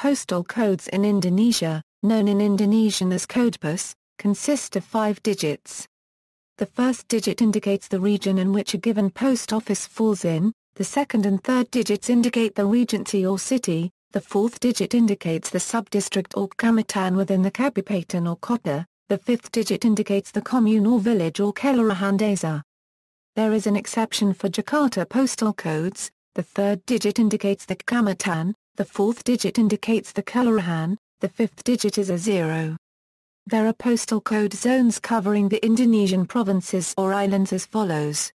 postal codes in Indonesia, known in Indonesian as kodepos, consist of five digits. The first digit indicates the region in which a given post office falls in, the second and third digits indicate the regency or city, the fourth digit indicates the subdistrict or kecamatan within the kabupaten or kota, the fifth digit indicates the commune or village or kelurahan desa. There is an exception for Jakarta postal codes, the third digit indicates the kecamatan, the fourth digit indicates the kelurahan, the fifth digit is a zero. There are postal code zones covering the Indonesian provinces or islands as follows.